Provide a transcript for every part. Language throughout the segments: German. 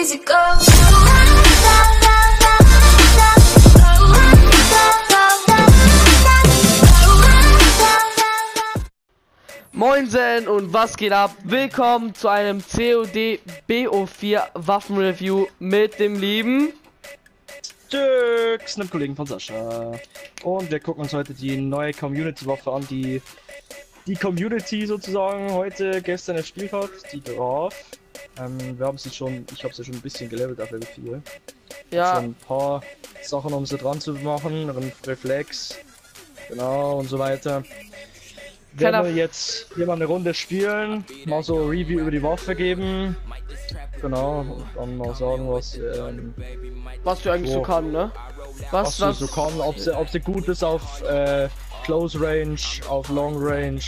easy go. Moinsen und was geht ab? Willkommen zu einem COD BO4 Waffenreview mit dem lieben. Stücks, einem Kollegen von Sascha. Und wir gucken uns heute die neue Community-Waffe an, die die Community sozusagen heute gestern erspielt hat, die Graf. Ähm, wir haben sie schon, ich habe sie schon ein bisschen gelevelt auf Level 4. Ja, Schon ein paar Sachen, um sie dran zu machen, Re- Reflex, genau und so weiter. Werden Kleiner- wir jetzt hier mal eine Runde spielen, mal so Review über die Waffe geben. Genau, und dann mal sagen, was ähm, was du eigentlich so So. kann, ne? Was, was, was, sie so kann, ob sie, ob sie gut ist auf äh, Close Range, auf Long Range.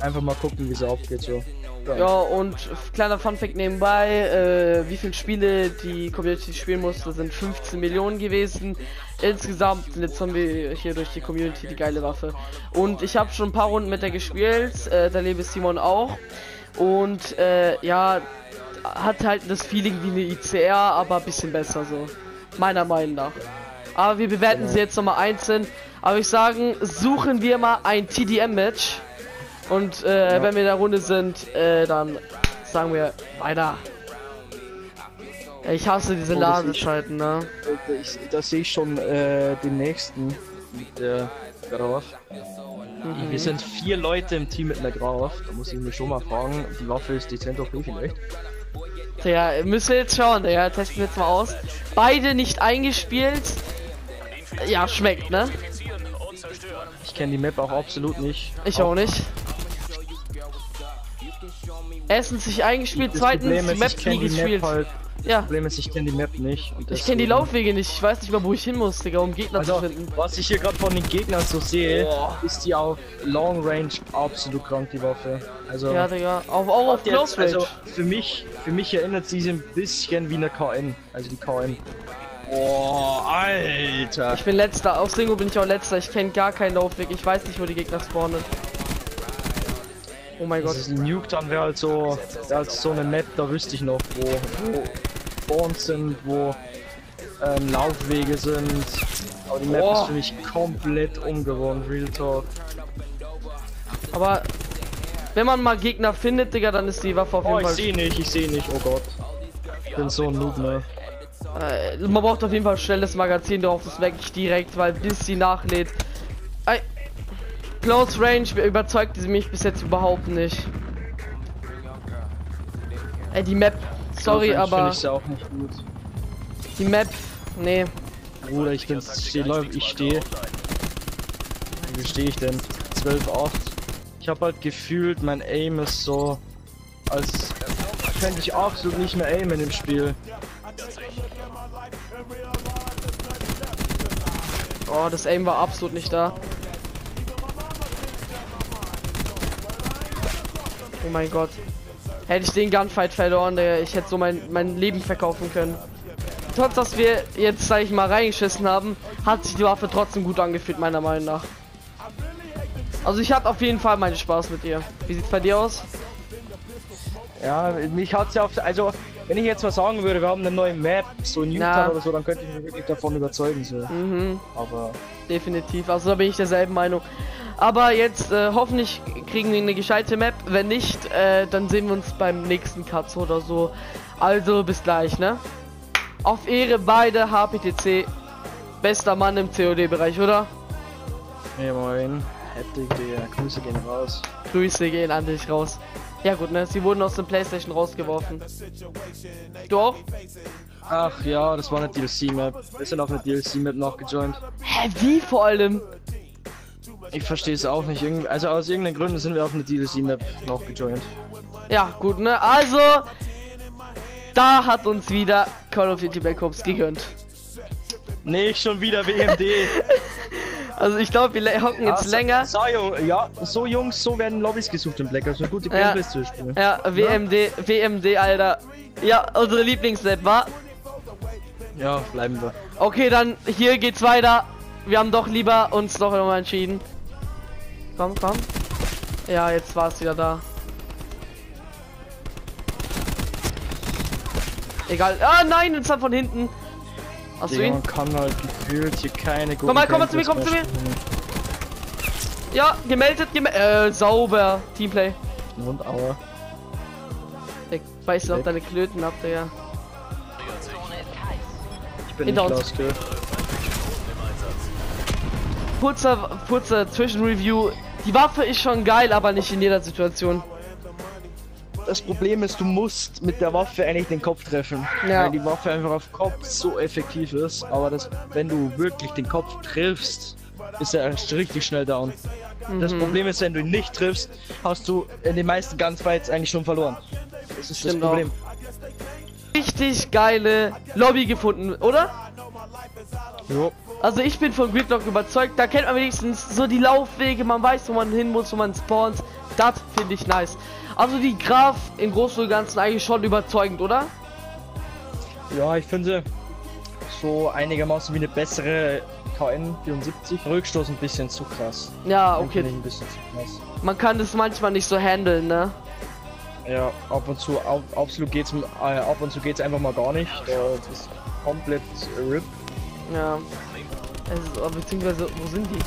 Einfach mal gucken, wie sie abgeht so. Ja, und kleiner Funfact nebenbei, äh, wie viele Spiele die Community spielen musste, sind 15 Millionen gewesen. Insgesamt, jetzt haben wir hier durch die Community die geile Waffe. Und ich habe schon ein paar Runden mit der gespielt, äh, da lebe Simon auch. Und äh, ja, hat halt das Feeling wie eine ICR, aber ein bisschen besser so. Meiner Meinung nach. Aber wir bewerten sie jetzt nochmal einzeln. Aber ich sagen, suchen wir mal ein TDM-Match. Und äh, wenn wir in der Runde sind, äh, dann sagen wir weiter. Ja, Ich hasse diese Oh, das Ladezeiten, ne? Ich, da sehe ich schon äh, den nächsten mit der Graf. Mhm. Wir sind vier Leute im Team mit einer Graf. Da muss ich mir schon mal fragen, die Waffe ist dezent OP vielleicht. Ja, müssen wir jetzt schauen, ja, testen wir jetzt mal aus. Beide nicht eingespielt. Ja, schmeckt, ne? Ich kenne die Map auch absolut nicht. Ich auch nicht. Erstens nicht eingespielt, Das zweitens Problem die ist, Map ich nie gespielt. Map halt. Ja, Problem ist, ich kenne die Map nicht. und ich kenne die Laufwege nicht. Ich weiß nicht mal, wo ich hin muss, Digga, um Gegner zu Also, finden. was ich hier gerade von den Gegnern so sehe, Boah. ist die auf Long Range absolut krank, die Waffe. Also, Ja, Digga. Auch, auch auf Close Range. also für mich, für mich erinnert sie sich ein bisschen wie eine KN. Also die KN. Boah, Alter. Ich bin letzter. Auf Singo bin ich auch letzter. Ich kenne gar keinen Laufweg. Ich weiß nicht, wo die Gegner spawnen. Oh mein Gott. Das ist ein Nuke, dann wäre halt so, wär halt so eine Map, da wüsste ich noch, wo, wo Spawns sind, wo ähm, Laufwege sind. Aber die Map Boah. ist für mich komplett ungewohnt, Real Talk. Aber wenn man mal Gegner findet, Digga, dann ist die Waffe auf Oh, jeden ich Fall. sehe nicht, ich sehe nicht, oh Gott. Ich bin so ein Noob, ne? Äh, man braucht auf jeden Fall schnelles Magazin drauf. Das merke ich direkt, weil bis sie nachlädt. Ey. Close Range überzeugt sie mich bis jetzt überhaupt nicht. Ey, die Map. Sorry, aber die Map. Nee. Bruder, ich bin, steh, ich stehe. Wie stehe ich denn? 12, 8. Ich habe halt gefühlt, mein Aim ist so, als könnte ich absolut nicht mehr aimen im Spiel. Oh, das Aim war absolut nicht da. Oh mein Gott. Hätte ich den Gunfight verloren, Digga, ich hätte so mein, mein Leben verkaufen können. Trotz, dass wir jetzt, sag ich mal, reingeschissen haben, hat sich die Waffe trotzdem gut angefühlt, meiner Meinung nach. Also ich hatte auf jeden Fall meinen Spaß mit ihr. Wie sieht's bei dir aus? Ja, mich hat's ja auf, also, wenn ich jetzt mal sagen würde, wir haben eine neue Map, so Newton Na. oder so, dann könnte ich mich wirklich davon überzeugen, so. Mhm, Aber, definitiv. Also da bin ich derselben Meinung. Aber jetzt äh, hoffentlich kriegen wir eine gescheite Map. Wenn nicht, äh, dann sehen wir uns beim nächsten Cut oder so. Also bis gleich, ne? Auf Ehre beide HPTC. Bester Mann im COD-Bereich, oder? ja, moin. Digga, Grüße gehen raus. Grüße gehen an dich raus. Ja gut, ne? Sie wurden aus dem Playstation rausgeworfen. Du auch? Ach ja, das war eine DLC-Map. Wir sind auf eine DLC-Map nachgejoint. Hä, wie vor allem? Ich verstehe es auch nicht. Irgend- Also aus irgendeinen Gründen sind wir auf eine DLC-Map noch gejoint. Ja, gut, ne? Also, da hat uns wieder Call of Duty Black Ops gegönnt. Nicht schon wieder WMD. Also ich glaube, wir hocken jetzt so, länger. So, Jung- ja, so Jungs, so werden Lobbys gesucht im Black Ops. Eine gute Ja. Gameplays zu spielen. Ja, WMD, WMD, Alter. Ja, unsere Lieblingsmap war. Ja, bleiben wir. Okay, dann hier geht's weiter. Wir haben doch lieber uns doch nochmal entschieden. Komm, komm. Ja, jetzt war es wieder da. Egal. Ah, nein, jetzt hat von hinten. Hast du Digga, ihn? man kann halt gefühlt hier keine guten Komm mal, komm mal zu mir, komm zu mir. Ja, gemeldet, gemeldet. Äh, sauber. Teamplay. Und Aua. Ich beiß noch deine Klöten ab, Digga. Ich bin Hinter nicht uns. Klaus Kill. Kurzer, kurzer Zwischenreview. Die Waffe ist schon geil, aber nicht in jeder Situation. Das Problem ist, du musst mit der Waffe eigentlich den Kopf treffen. Ja. Weil die Waffe einfach auf Kopf so effektiv ist. Aber das, wenn du wirklich den Kopf triffst, ist er erst richtig schnell down. Das Mhm. Problem ist, wenn du ihn nicht triffst, hast du in den meisten Gunfights eigentlich schon verloren. Das ist Stimmt das Problem. Richtig geile Lobby gefunden, oder? Jo. Also ich bin von Gridlock überzeugt. Da kennt man wenigstens so die Laufwege. Man weiß, wo man hin muss, wo man spawnt. Das finde ich nice. Also die Graf im Großen und Ganzen eigentlich schon überzeugend, oder? Ja, ich finde so einigermaßen wie eine bessere KN 74. Rückstoß ein bisschen zu krass. Ja, okay. ein bisschen zu krass. Man kann das manchmal nicht so handeln, ne? Ja, ab und zu, ab, absolut geht's, äh, ab und zu geht's einfach mal gar nicht. Da ist komplett RIP. Ja. Also, beziehungsweise, wo sind die?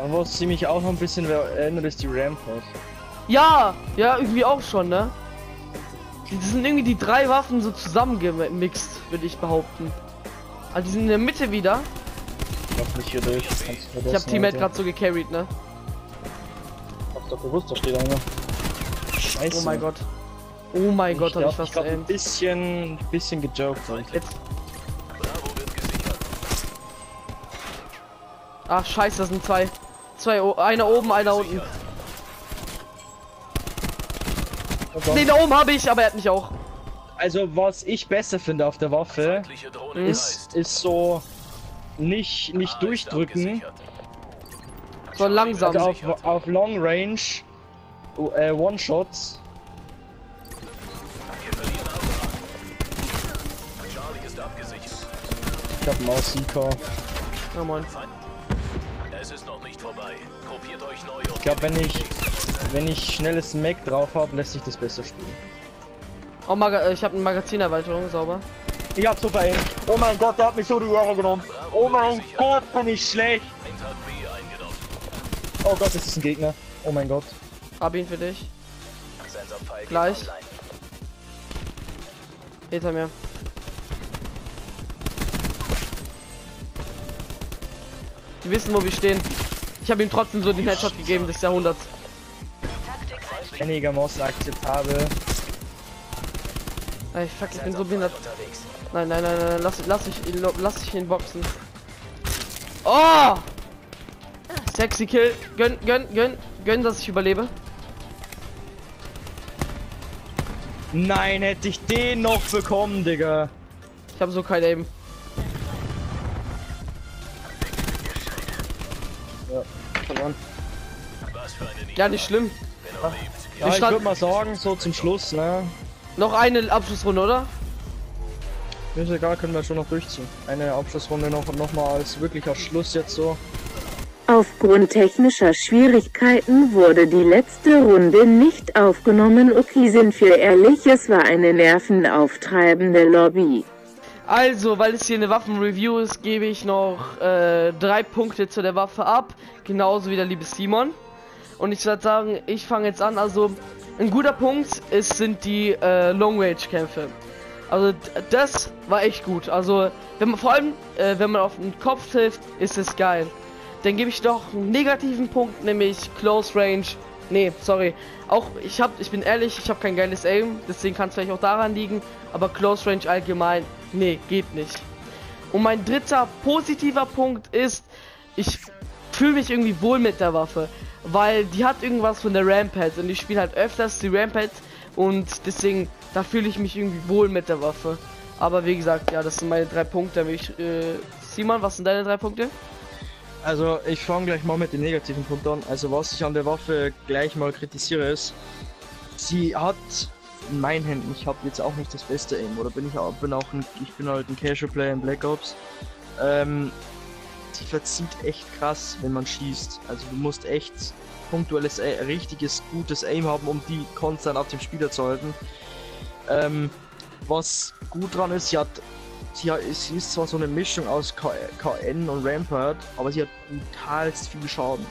Aber was ziemlich auch noch ein bisschen erinnert ist die Rampart. Ja, ja, irgendwie auch schon, ne? Die die sind irgendwie die drei Waffen so zusammengemixt, würde ich behaupten. Also die sind in der Mitte wieder. Ich lauf nicht hier durch. Ich habe Teammate gerade so gecarried, ne? Hab's doch gewusst, da steht einer. Scheiße. Oh mein Gott. Oh mein Gott, hab ich hab- was ich hab ein bisschen, bisschen gejoked, Alter. Jetzt. Ach scheiße, das sind zwei. Zwei, einer oben, einer unten. Oh. Den da oben habe ich, aber er hat mich auch. Also was ich besser finde auf der Waffe, ist, ist so nicht, nicht Ah, durchdrücken. abgesichert. So langsam. Also auf, auf Long Range äh, Alpha. Charlie ist abgesichert. Ich hab Maus Seeker. Ja, moin. Es ist noch nicht vorbei. Gruppiert euch neu und Ich glaube, wenn ich wenn ich schnelles Mac drauf habe, lässt sich das besser spielen. Oh, Maga äh, ich habe eine Magazinerweiterung, sauber. Ich hab super hin. Oh mein Gott, der hat mich so die Jahre genommen. Oh mein Gott, bin ich schlecht. Oh Gott, das ist ein Gegner. Oh mein Gott. Hab ihn für dich. Gleich. Hinter mir. Die wissen, wo wir stehen. Ich habe ihm trotzdem so den Headshot gegeben des Jahrhunderts. Einigermaßen akzeptabel. Ey, fuck, ich bin so behindert. Nein, nein, nein, nein, lass, lass ich ihn, lass ich ihn boxen. Oh! Sexy Kill. Gönn, gönn, gönn, gönn, dass ich überlebe. Nein, hätte ich den noch bekommen, Digga. Ich habe so kein Aim. Ja, nicht schlimm. Ja, ich würde mal sagen, so zum Schluss, ne? Noch eine Abschlussrunde, oder? Mir ist egal, können wir schon noch durchziehen. Eine Abschlussrunde noch, noch mal als wirklicher Schluss jetzt so. Aufgrund technischer Schwierigkeiten wurde die letzte Runde nicht aufgenommen. Okay, sind wir ehrlich, es war eine nervenauftreibende Lobby. Also, weil es hier eine Waffenreview ist, gebe ich noch äh, drei Punkte zu der Waffe ab. Genauso wie der liebe Simon. Und ich würde sagen, ich fange jetzt an. Also, ein guter Punkt ist, sind die äh, Long-Range-Kämpfe. Also, d- das war echt gut. Also, wenn man vor allem, äh, wenn man auf den Kopf trifft, ist es geil. Dann gebe ich doch einen negativen Punkt, nämlich Close Range. Nee, sorry. Auch ich hab, ich bin ehrlich, ich habe kein geiles Aim, deswegen kann es vielleicht auch daran liegen. Aber Close Range allgemein, nee, geht nicht. Und mein dritter positiver Punkt ist, ich fühle mich irgendwie wohl mit der Waffe, weil die hat irgendwas von der Rampart und ich spiele halt öfters die Rampart und deswegen da fühle ich mich irgendwie wohl mit der Waffe. Aber wie gesagt, ja, das sind meine drei Punkte. Ich, äh, Simon, was sind deine drei Punkte? Also ich fange gleich mal mit dem negativen Punkt an. Also was ich an der Waffe gleich mal kritisiere ist, sie hat in meinen Händen, ich habe jetzt auch nicht das beste Aim, oder bin ich auch, bin auch ein, ich bin halt ein Casual Player in Black Ops. Ähm, sie verzieht echt krass, wenn man schießt. Also du musst echt punktuelles, A richtiges, gutes Aim haben, um die konstant auf dem Spieler zu halten. Ähm, was gut dran ist, sie hat, sie, hat, sie ist zwar so eine Mischung aus K KN und Rampart, aber sie hat brutalst viel Schaden.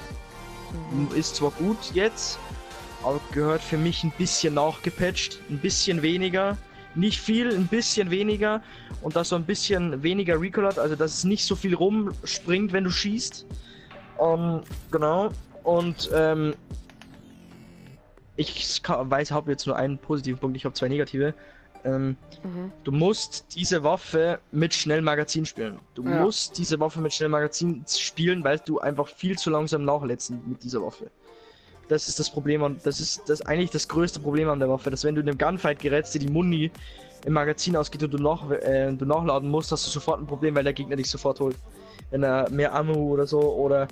Ist zwar gut jetzt, aber gehört für mich ein bisschen nachgepatcht, ein bisschen weniger. Nicht viel, ein bisschen weniger und dass so ein bisschen weniger Recoil hat, also dass es nicht so viel rumspringt, wenn du schießt. Ähm, genau. Und ähm, ich weiß, habe jetzt nur einen positiven Punkt, ich habe zwei negative. Ähm, Mhm. Du musst diese Waffe mit Schnellmagazin spielen. Du Ja. musst diese Waffe mit Schnellmagazin spielen, weil du einfach viel zu langsam nachlädst mit dieser Waffe. Das ist das Problem und das ist das eigentlich das größte Problem an der Waffe, dass wenn du in einem Gunfight gerätst, dir die Muni im Magazin ausgeht und du, nach, äh, du nachladen musst, hast du sofort ein Problem, weil der Gegner dich sofort holt. Wenn er mehr Ammo oder so oder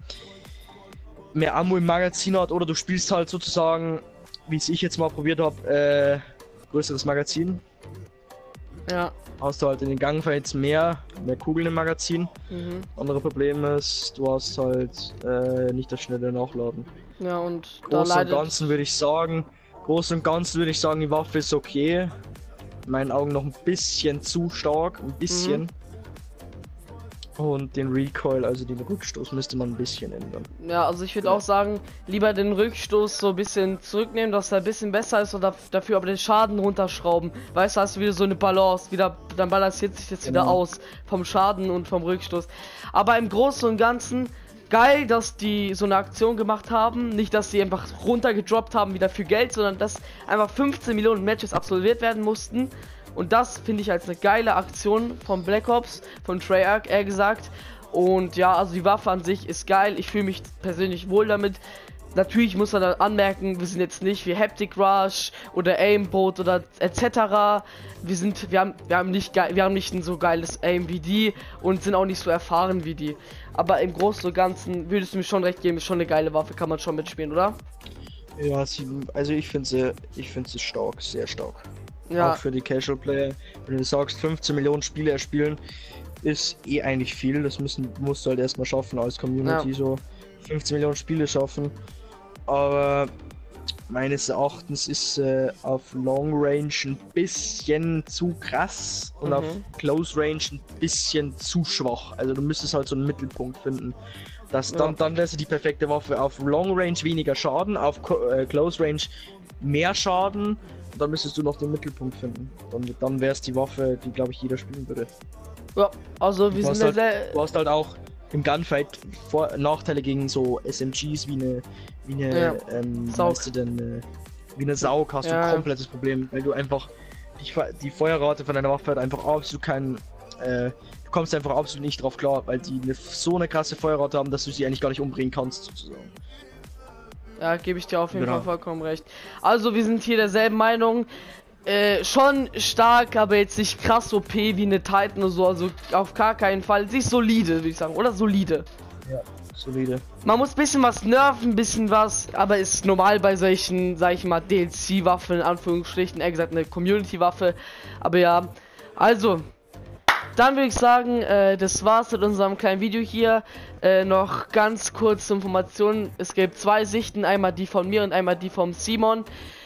mehr Ammo im Magazin hat oder du spielst halt sozusagen, wie es ich jetzt mal probiert habe, äh, größeres Magazin, Ja. hast du halt in den Gangfights mehr, mehr Kugeln im Magazin. Mhm. Andere Problem ist, du hast halt äh, nicht das schnelle Nachladen. Ja, und da Groß und. Ganzen würde ich sagen, groß und Ganzen würde ich sagen, die Waffe ist okay. In meinen Augen noch ein bisschen zu stark, ein bisschen. Mhm. Und den Recoil, also den Rückstoß, müsste man ein bisschen ändern. Ja, also ich würde auch sagen, lieber den Rückstoß so ein bisschen zurücknehmen, dass er ein bisschen besser ist und daf- dafür aber den Schaden runterschrauben. Weißt du, hast du wieder so eine Balance, wieder, dann balanciert sich das wieder Genau. aus vom Schaden und vom Rückstoß. Aber im Großen und Ganzen geil, dass die so eine Aktion gemacht haben. Nicht, dass sie einfach runtergedroppt haben wieder für Geld, sondern dass einfach 15 Millionen Matches absolviert werden mussten. Und das finde ich als eine geile Aktion von Black Ops, von Treyarch eher gesagt. Und ja, also die Waffe an sich ist geil. Ich fühle mich persönlich wohl damit. Natürlich muss man dann anmerken, wir sind jetzt nicht wie Haptic Rush oder Aimbot oder etc. Wir sind, wir haben, wir haben nicht wir haben nicht ein so geiles Aim wie die und sind auch nicht so erfahren wie die. Aber im Großen und Ganzen würdest du mir schon recht geben, ist schon eine geile Waffe, kann man schon mitspielen, oder? Ja, also ich finde sie, ich finde sie stark, sehr stark. Ja, Auch für die Casual Player. Wenn du sagst, 15 Millionen Spieler erspielen, ist eh eigentlich viel. Das müssen, musst du halt erstmal schaffen als Community, Ja. so 15 Millionen Spiele schaffen. Aber meines Erachtens ist äh, auf Long Range ein bisschen zu krass und Mhm. auf Close Range ein bisschen zu schwach. Also du müsstest halt so einen Mittelpunkt finden. Das, dann, Ja. dann wäre sie die perfekte Waffe. Auf Long Range weniger Schaden, auf Co äh, Close Range mehr Schaden. Und dann müsstest du noch den Mittelpunkt finden. Und dann wäre es die Waffe, die glaube ich jeder spielen würde. ja also wir Du sind ja halt, sehr. du hast halt auch im Gunfight Vor Nachteile gegen so SMGs wie eine, wie eine, Ja. ähm, wie Saug. heißt sie denn, äh, wie eine Saug hast du Ja. ein komplettes Problem, weil du einfach die, die Feuerrate von deiner Waffe hat einfach absolut keinen, äh, du kommst einfach absolut nicht drauf klar, weil die eine, so eine krasse Feuerrate haben, dass du sie eigentlich gar nicht umbringen kannst sozusagen. Ja, gebe ich dir auf jeden Genau. Fall vollkommen recht. Also, wir sind hier derselben Meinung. Äh, schon stark, aber jetzt nicht krass OP wie eine Titan oder so. Also auf gar keinen Fall. Sie ist solide, würde ich sagen. Oder solide. Solide. Man muss ein bisschen was nerven, ein bisschen was, aber ist normal bei solchen, sag ich mal, DLC-Waffen, in Anführungsstrichen, eher gesagt eine Community-Waffe. Aber ja, also, dann würde ich sagen, äh, das war's mit unserem kleinen Video hier. Äh, noch ganz kurze Informationen. Es gibt zwei Sichten, einmal die von mir und einmal die vom Simon.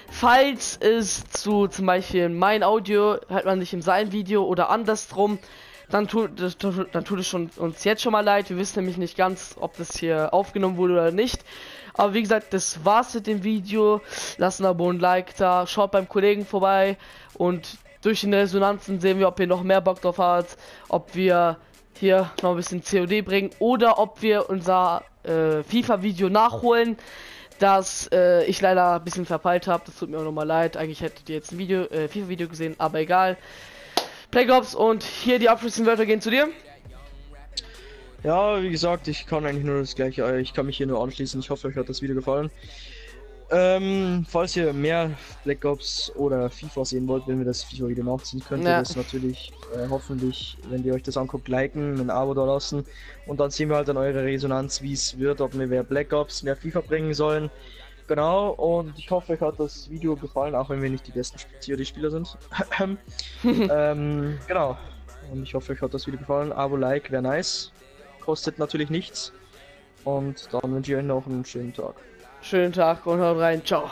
Falls es zu zum Beispiel mein Audio, hört man nicht in sein Video oder andersrum, dann tut, dann tut es schon, uns jetzt schon mal leid. Wir wissen nämlich nicht ganz, ob das hier aufgenommen wurde oder nicht. Aber wie gesagt, das war's mit dem Video. Lasst ein Abo und ein Like da. Schaut beim Kollegen vorbei. Und durch die Resonanzen sehen wir, ob ihr noch mehr Bock drauf habt. Ob wir hier noch ein bisschen COD bringen. Oder ob wir unser äh, FIFA-Video nachholen. Das äh, ich leider ein bisschen verpeilt habe. Das tut mir auch nochmal leid. Eigentlich hättet ihr jetzt ein Video, äh, FIFA-Video gesehen. Aber egal. Black Ops und hier die abschließenden Wörter gehen zu dir. Ja, wie gesagt, ich kann eigentlich nur das gleiche, äh, ich kann mich hier nur anschließen. Ich hoffe, euch hat das Video gefallen. Ähm, falls ihr mehr Black Ops oder FIFA sehen wollt, wenn wir das FIFA-Video nachziehen, könnt ihr Ja. das natürlich äh, hoffentlich, wenn ihr euch das anguckt, liken, ein Abo da lassen. Und dann sehen wir halt an eure Resonanz, wie es wird, ob wir mehr Black Ops, mehr FIFA bringen sollen. Genau, und ich hoffe, euch hat das Video gefallen, auch wenn wir nicht die besten COD-Spieler sind. ähm, genau. Und ich hoffe, euch hat das Video gefallen. Abo, Like wäre nice. Kostet natürlich nichts. Und dann wünsche ich euch noch einen schönen Tag. Schönen Tag und haut rein. Ciao.